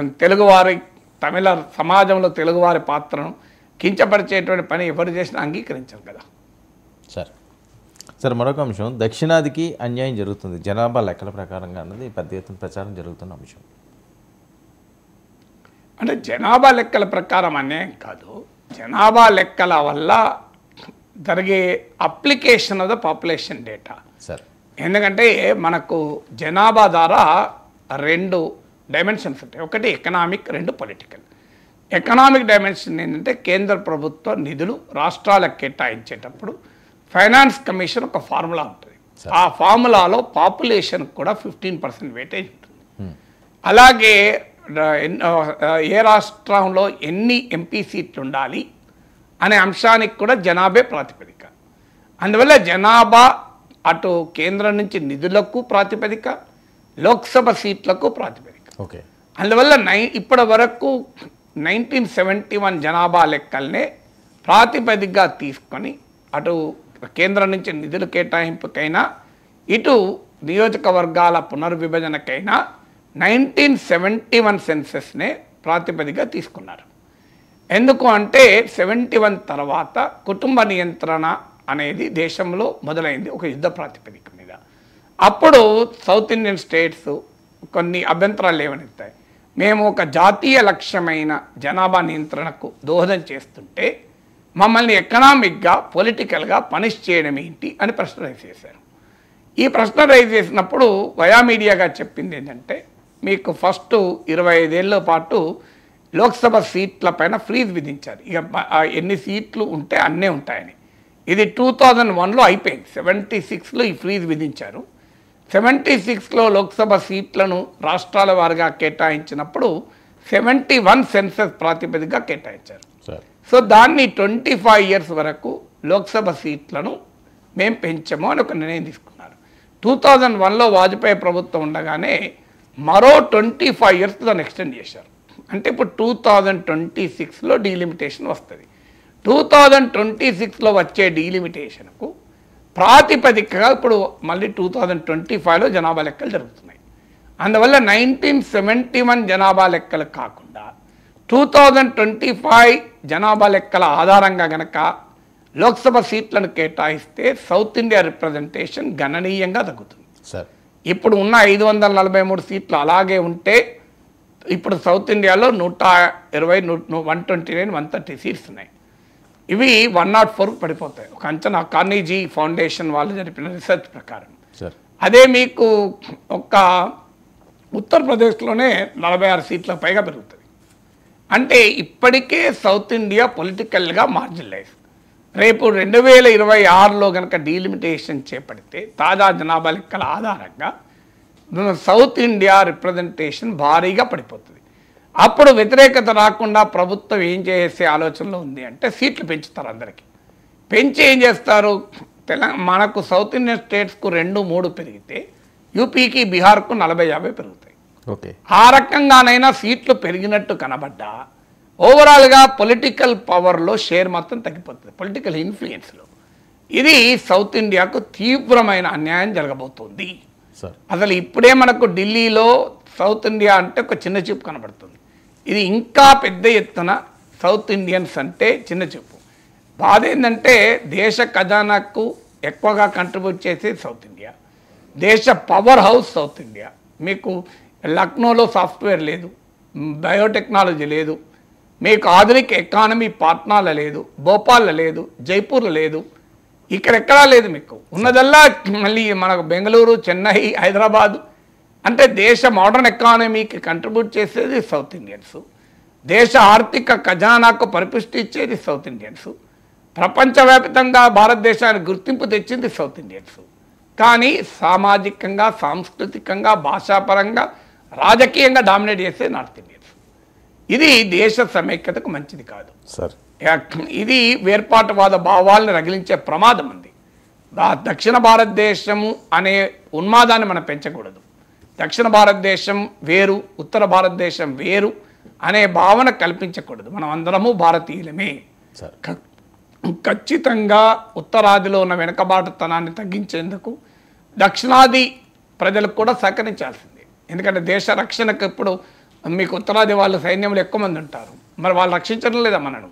తెలుగువారి తమిళ సమాజంలో తెలుగువారి పాత్రను కించపరిచేటువంటి పని ఎవరు చేసినా అంగీకరించరు కదా. సార్. సార్ మరొక అంశం. దక్షిణాదికి అన్యాయం జరుగుతుంది. జనాభా లెక్కల ప్రకారంగా అన్నది పెద్ద ఎత్తున ప్రచారం జరుగుతున్న అంశం. అంటే జనాభా లెక్కల ప్రకారం అన్యాయం కాదు. జనాభా లెక్కల వల్ల జరిగే application of the population data. Sir. ఎందుకంటే మనకు జనాభా ద్వారా రెండు డైమెన్షన్స్ ఉంటాయి. ఒకటి ఎకనామిక్ రెండు పొలిటికల్ ఎకనామిక్ డైమెన్షన్ ఏంటంటే కేంద్ర ప్రభుత్వ నిధులు రాష్ట్రాలకు కేటాయించేటప్పుడు ఫైనాన్స్ కమిషన్ ఒక ఫార్ములా ఉంటుంది. ఆ ఫార్ములాలో పాపులేషన్ కూడా ఫిఫ్టీన్ పర్సెంట్ వెయిటేజ్ ఉంటుంది. అలాగే ఎన్- ఆ, ఏ రాష్ట్రంలో ఎన్ని ఎంపీ సీట్లు ఉండాలి అనే అంశానికి కూడా జనాభే ప్రాతిపదిక. అందువల్ల జనాభా అటు కేంద్రం నుంచి నిధులకు ప్రాతిపదిక లోక్సభ సీట్లకు ప్రాతిపదిక. ఓకే. అందువల్ల నై ఇప్పటి వరకు నైన్టీన్ సెవెంటీ వన్ జనాభా లెక్కల్నే ప్రాతిపదికగా తీసుకొని అటు కేంద్రం నుంచి నిధులు కేటాయింపుకైనా ఇటు నియోజకవర్గాల పునర్విభజనకైనా నైన్టీన్ సెవెంటీ వన్ సెన్సెస్నే ప్రాతిపదికగా తీసుకున్నారు. ఎందుకు అంటే సెవెంటీ వన్ తర్వాత కుటుంబ నియంత్రణ అనేది దేశంలో మొదలైంది ఒక యుద్ధ ప్రాతిపదిక మీద. అప్పుడు సౌత్ ఇండియన్ స్టేట్స్ కొన్ని అభ్యంతరాలు లేవనెత్తాయి. మేము ఒక జాతీయ లక్ష్యమైన జనాభా నియంత్రణకు దోహదం చేస్తుంటే మమ్మల్ని ఎకనామిక్గా పొలిటికల్గా పనిష్ చేయడం ఏంటి అని ప్రశ్న రైజ్ చేశారు. ఈ ప్రశ్న రైజ్ చేసినప్పుడు వయా మీడియాగా చెప్పింది ఏంటంటే మీకు ఫస్ట్ ఇరవై ఐదేళ్ళ పాటు లోక్సభ సీట్ల పైన ఫ్రీజ్ విధించారు. ఇక ఎన్ని సీట్లు ఉంటే అన్నే ఉంటాయని. ఇది టూ థౌజండ్ వన్లో అయిపోయింది. సెవెంటీ సిక్స్లో ఈ ఫ్రీజ్ విధించారు. సెవెంటీ సిక్స్లో లోక్సభ సీట్లను రాష్ట్రాల వారిగా కేటాయించినప్పుడు సెవెంటీ వన్ సెన్సెస్ ప్రాతిపదికగా కేటాయించారు. సో దాన్ని ట్వంటీ ఫైవ్ ఇయర్స్ వరకు లోక్సభ సీట్లను మేము పెంచము అని ఒక నిర్ణయం తీసుకున్నారు. టూ థౌజండ్ వన్లో వాజ్పేయి ప్రభుత్వం ఉండగానే మరో ట్వంటీ ఫైవ్ ఇయర్స్ దాన్ని ఎక్స్టెండ్ చేశారు. అంటే ఇప్పుడు టూ థౌజండ్ ట్వంటీ సిక్స్లో డీలిమిటేషన్ వస్తుంది. టూ థౌజండ్ ట్వంటీ సిక్స్లో వచ్చే డీలిమిటేషన్కు ప్రాతిపదికగా ఇప్పుడు మళ్ళీ టూ థౌజండ్ ట్వంటీ ఫైవ్లో జనాభా లెక్కలు జరుగుతున్నాయి. అందువల్ల నైన్టీన్ సెవెంటీ వన్ జనాభా లెక్కలు కాకుండా టూ థౌజండ్ ట్వంటీ ఫైవ్ జనాభా లెక్కల ఆధారంగా గనక లోక్సభ సీట్లను కేటాయిస్తే సౌత్ ఇండియా రిప్రజెంటేషన్ గణనీయంగా తగ్గుతుంది. సార్. ఇప్పుడు ఉన్న ఐదు వందల నలభై మూడు సీట్లు అలాగే ఉంటే ఇప్పుడు సౌత్ ఇండియాలో నూట ఇరవై one twenty nine one thirty seats ఉన్నాయి. ఇవి వన్ నాట్ ఫోర్ పడిపోతాయి. ఒక అంచనా. కార్నీజీ ఫౌండేషన్ వాళ్ళు జరిపిన రీసెర్చ్ ప్రకారం. అదే మీకు ఒక ఉత్తరప్రదేశ్లోనే నలభై ఆరు సీట్ల పైగా పెరుగుతుంది అంటే ఇప్పటికే సౌత్ ఇండియా పొలిటికల్గా మార్జినలైజ్ రేపు రెండు వేల ఇరవై ఆరులో కనుక డీలిమిటేషన్ చేపడితే తాజా జనాభా లెక్కల ఆధారంగా సౌత్ ఇండియా రిప్రజెంటేషన్ భారీగా పడిపోతుంది. అప్పుడు వ్యతిరేకత రాకుండా ప్రభుత్వం ఏం చేసే ఆలోచనలో ఉంది అంటే సీట్లు పెంచుతారు అందరికీ. పెంచి ఏం చేస్తారు? తెలంగాణ మనకు సౌత్ ఇండియన్ స్టేట్స్కు రెండు మూడు పెరిగితే యూపీకి బీహార్కు నలభై యాభై పెరుగుతాయి. ఓకే. ఆ రకంగానైనా సీట్లు పెరిగినట్టు కనబడ్డా ఓవరాల్గా పొలిటికల్ పవర్లో షేర్ మొత్తం తగ్గిపోతుంది పొలిటికల్ ఇన్ఫ్లుయెన్స్లో. ఇది సౌత్ ఇండియాకు తీవ్రమైన అన్యాయం జరగబోతోంది. అసలు ఇప్పుడే మనకు ఢిల్లీలో సౌత్ ఇండియా అంటే ఒక చిన్న చూపు కనబడుతుంది. ఇది ఇంకా పెద్ద ఎత్తున సౌత్ ఇండియన్స్ అంటే చిన్న చెప్పు. బాధ ఏంటంటే దేశ ఖజానాకు ఎక్కువగా కంట్రిబ్యూట్ చేసేది సౌత్ ఇండియా. దేశ పవర్ హౌస్ సౌత్ ఇండియా. మీకు లక్నోలో సాఫ్ట్వేర్ లేదు బయోటెక్నాలజీ లేదు మీకు ఆధునిక ఎకానమీ పాట్నాల లేదు భోపాల్లో లేదు జైపూర్లో లేదు ఇక్కడ ఎక్కడా లేదు మీకు. ఉన్నదల్లా మళ్ళీ మనకు బెంగళూరు చెన్నై హైదరాబాద్ అంటే దేశ మోడర్న్ ఎకానమీకి కంట్రిబ్యూట్ చేసేది సౌత్ ఇండియన్స్. దేశ ఆర్థిక ఖజానాకు పరిపుష్టి ఇచ్చేది సౌత్ ఇండియన్స్. ప్రపంచవ్యాప్తంగా భారతదేశానికి గుర్తింపు తెచ్చింది సౌత్ ఇండియన్స్. కానీ సామాజికంగా సాంస్కృతికంగా భాషాపరంగా రాజకీయంగా డామినేట్ చేసేది నార్త్ ఇండియన్స్. ఇది దేశ సమైక్యతకు మంచిది కాదు. సార్. ఇది వేర్పాటువాద భావాలను రగిలించే ప్రమాదం ఉంది దక్షిణ భారతదేశము అనే ఉన్మాదాన్ని మనం పెంచకూడదు. దక్షిణ భారతదేశం వేరు ఉత్తర భారతదేశం వేరు అనే భావన కల్పించకూడదు. మనం అందరము భారతీయులమే. ఖచ్చితంగా ఉత్తరాదిలో ఉన్న వెనుకబాటుతనాన్ని తగ్గించేందుకు దక్షిణాది ప్రజలకు కూడా సహకరించాల్సిందే. ఎందుకంటే దేశ రక్షణకు ఇప్పుడు మీకు ఉత్తరాది వాళ్ళ సైన్యంలో ఎక్కువ మంది ఉంటారు. మరి వాళ్ళు రక్షించడం లేదా మనను?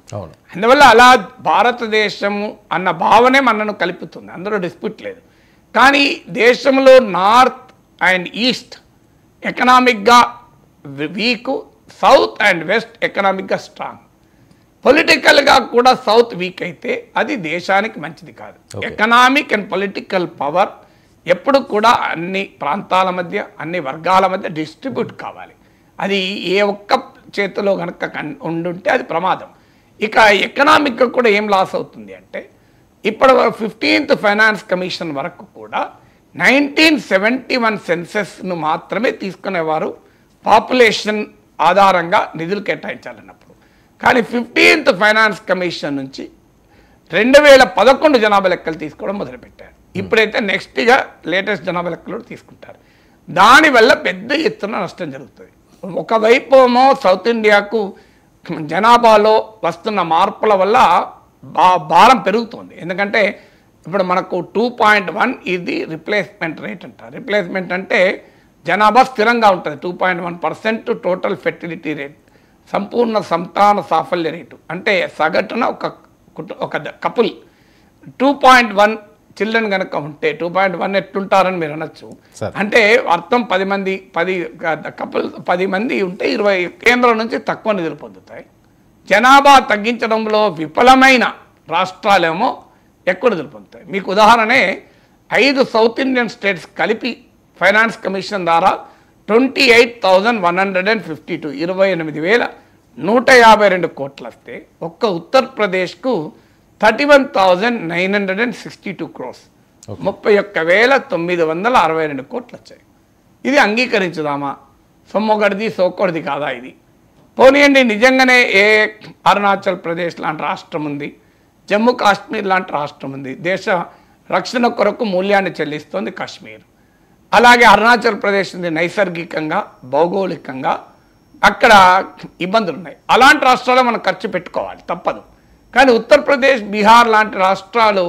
అందువల్ల అలా భారతదేశము అన్న భావనే మనను కలుపుతుంది అందులో డిస్ప్యూట్ లేదు. కానీ దేశంలో నార్త్ అండ్ ఈస్ట్ ఎకనామిక్గా వీక్ సౌత్ అండ్ వెస్ట్ ఎకనామిక్గా స్ట్రాంగ్. పొలిటికల్గా కూడా సౌత్ వీక్ అయితే అది దేశానికి మంచిది కాదు. ఎకనామిక్ అండ్ పొలిటికల్ పవర్ ఎప్పుడు కూడా అన్ని ప్రాంతాల మధ్య అన్ని వర్గాల మధ్య డిస్ట్రిబ్యూట్ కావాలి. అది ఏ ఒక్క చేతిలో కనుక కన్ ఉండుంటే అది ప్రమాదం. ఇక ఎకనామిక్గా కూడా ఏం లాస్ అవుతుంది అంటే ఇప్పుడు ఫిఫ్టీన్త్ ఫైనాన్స్ కమిషన్ వరకు కూడా నైన్టీన్ సెవెంటీ వన్ సెన్సెస్ను మాత్రమే తీసుకునేవారు పాపులేషన్ ఆధారంగా నిధులు కేటాయించాలన్నప్పుడు. కానీ ఫిఫ్టీన్త్ ఫైనాన్స్ కమిషన్ నుంచి రెండు వేల పదకొండు జనాభా లెక్కలు తీసుకోవడం మొదలుపెట్టారు. ఇప్పుడైతే నెక్స్ట్గా లేటెస్ట్ జనాభా లెక్కలు కూడా తీసుకుంటారు. దానివల్ల పెద్ద ఎత్తున నష్టం జరుగుతుంది. ఒకవైపు ఏమో సౌత్ ఇండియాకు జనాభాలో వస్తున్న మార్పుల వల్ల భారం పెరుగుతుంది. ఎందుకంటే ఇప్పుడు మనకు టూ పాయింట్ వన్ ఇది రిప్లేస్మెంట్ రేట్ అంటారు రిప్లేస్మెంట్ అంటే జనాభా స్థిరంగా ఉంటుంది. Two point one percent total fertility rate సంపూర్ణ సంతాన సాఫల్య రేటు అంటే సగటున ఒక కుటు ఒక couple two point one children కనుక ఉంటే టూ పాయింట్ వన్ ఎట్లుంటారని మీరు అనొచ్చు. అంటే అర్థం పది మంది పది కపుల్ పది మంది ఉంటే ఇరవై కేంద్రం నుంచి తక్కువ నిధులు పొందుతాయి. జనాభా తగ్గించడంలో విఫలమైన రాష్ట్రాలేమో ఎక్కువ నిధులు పొందుతాయి. మీకు ఉదాహరణే ఐదు సౌత్ ఇండియన్ స్టేట్స్ కలిపి ఫైనాన్స్ కమిషన్ ద్వారా twenty eight thousand one hundred and fifty two ఇరవై ఎనిమిది వేల నూట యాభై రెండు కోట్లు వస్తే ఒక్క ఉత్తరప్రదేశ్కు thirty one thousand nine hundred and sixty two crores ముప్పై ఒక్క వేల తొమ్మిది వందల అరవై రెండు కోట్లు వచ్చాయి ఇది అంగీకరించుదామా? సొమ్మొకటిది సోకొడిది కాదా ఇది? పోనీయండి నిజంగానే ఏ అరుణాచల్ ప్రదేశ్ లాంటి రాష్ట్రం ఉంది? జమ్మూ కాశ్మీర్ లాంటి రాష్ట్రం ఉంది. దేశ రక్షణ కొరకు మూల్యాన్ని చెల్లిస్తోంది కాశ్మీర్. అలాగే అరుణాచల్ ప్రదేశ్ ఉంది నైసర్గికంగా భౌగోళికంగా. అక్కడ ఇబ్బందులు ఉన్నాయి. అలాంటి రాష్ట్రాలు మనం ఖర్చు పెట్టుకోవాలి తప్పదు. కానీ ఉత్తరప్రదేశ్ బీహార్ లాంటి రాష్ట్రాలు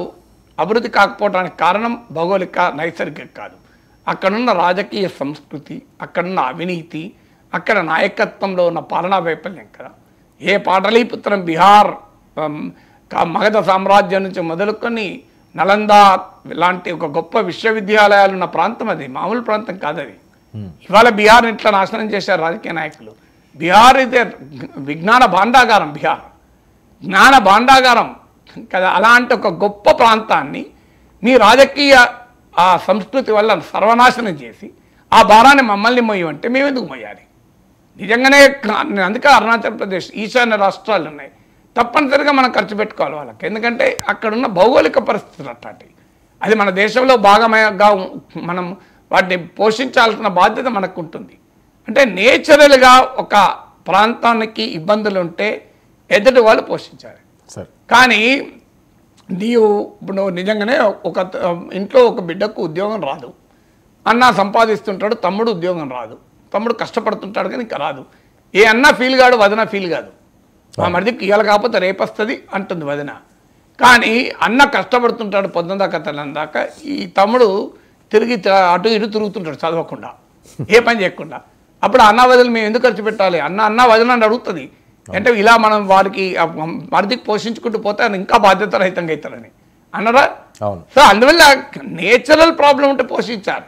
అభివృద్ధి కాకపోవడానికి కారణం భౌగోళిక నైసర్గిక కాదు. అక్కడున్న రాజకీయ సంస్కృతి అక్కడున్న అవినీతి అక్కడ నాయకత్వంలో ఉన్న పాలనా వైఫల్యం కదా. ఏ పాటలీపుత్రం బీహార్ మగధ సామ్రాజ్యం నుంచి మొదలుకొని నలంద లాంటి ఒక గొప్ప విశ్వవిద్యాలయాలు ఉన్న ప్రాంతం అది. మామూలు ప్రాంతం కాదు అది. ఇవాళ బీహార్ ఇట్లా నాశనం చేశారు రాజకీయ నాయకులు. బీహార్ ఇదే విజ్ఞాన భాండాగారం బీహార్. జ్ఞాన భాండాగారం కదా అలాంటి ఒక గొప్ప ప్రాంతాన్ని మీ రాజకీయ ఆ సంస్కృతి వల్ల సర్వనాశనం చేసి ఆ భారాన్ని మమ్మల్ని మొయ్యమంటే మేము ఎందుకు మొయ్యాలి నిజంగానే అందుకే అరుణాచల్ ప్రదేశ్ ఈశాన్య రాష్ట్రాలు ఉన్నాయి. తప్పనిసరిగా మనం ఖర్చు పెట్టుకోవాలి వాళ్ళకి. ఎందుకంటే అక్కడ ఉన్న భౌగోళిక పరిస్థితులు అట్లాంటివి. అది మన దేశంలో భాగంగా ఉ- మనం వాటిని పోషించాల్సిన బాధ్యత మనకు ఉంటుంది అంటే నేచురల్గా ఒక ప్రాంతానికి ఇబ్బందులు ఉంటే ఎదుటి వాళ్ళు పోషించాలి. సరే. కానీ నీవు ఇప్పుడు నిజంగానే ఒక ఇంట్లో ఒక బిడ్డకు ఉద్యోగం రాదు. అన్న సంపాదిస్తుంటాడు తమ్ముడు ఉద్యోగం రాదు. తమ్ముడు కష్టపడుతుంటాడు కానీ ఇంకా రాదు. ఏ అన్న ఫీల్ కాడు వదిన ఫీల్ కాదు. మా మరిదికి ఇవాళ కాకపోతే రేపు వస్తుంది అంటుంది వదిన. కానీ అన్న కష్టపడుతుంటాడు పొద్దున దాకా ఈ తమ్ముడు తిరిగి అటు ఇటు తిరుగుతుంటాడు చదవకుండా. ఏ పని చేయకుండా. అప్పుడు అన్న వదిలి మేము ఎందుకు ఖర్చు పెట్టాలి? అన్న అన్న వదిన అని అడుగుతుంది. అంటే ఇలా మనం వారికి మరిదికి పోషించుకుంటూ పోతే ఆయన ఇంకా బాధ్యత రహితంగా అవుతారని. అన్నరా? సో అందువల్ల నేచురల్ ప్రాబ్లం ఉంటే పోషించాలి.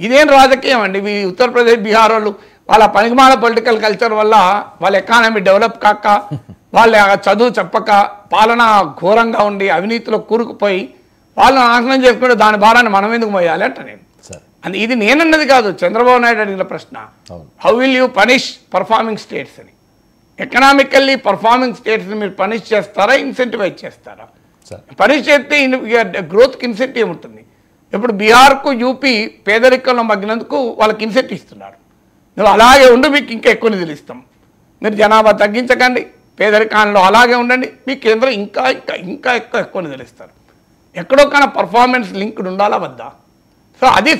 ఇదేం రాజకీయం అండి? ఉత్తరప్రదేశ్ బీహార్ వాళ్ళు వాళ్ళ పనికిమాల పొలిటికల్ కల్చర్ వల్ల వాళ్ళ ఎకానమీ డెవలప్ కాక వాళ్ళ చదువు చెప్పక పాలన ఘోరంగా ఉండి అవినీతిలో కూరుకుపోయి వాళ్ళు నాశనం చేసుకుంటే దాని భారాన్ని మనం ఎందుకు మోయాలి అంట నేను. అది ఇది నేనన్నది కాదు చంద్రబాబు నాయుడు అడిగిన ప్రశ్న. How will you punish performing states అని. ఎకనామికల్లీ పర్ఫార్మింగ్ స్టేట్స్ని మీరు పనిష్ చేస్తారా ఇన్సెంటివైజ్ చేస్తారా? పనిష్ చేస్తే గ్రోత్కి ఇన్సెంటివ్ ఉంటుంది. ఇప్పుడు బీహార్కు యూపీ పేదరికంలో మగ్గినందుకు వాళ్ళకి ఇన్సెంటివ్ ఇస్తున్నారు. నువ్వు అలాగే ఉండు మీకు ఇంకా ఎక్కువ నిధులు ఇస్తాం. మీరు జనాభా తగ్గించకండి పేదరికాల్లో అలాగే ఉండండి మీ కేంద్రం ఇంకా ఇంకా ఇంకా ఎక్కువ ఎక్కువ నిధులు ఇస్తారు. ఎక్కడో కానీ పర్ఫార్మెన్స్ లింక్డ్ ఉండాలా వద్దా? సో అది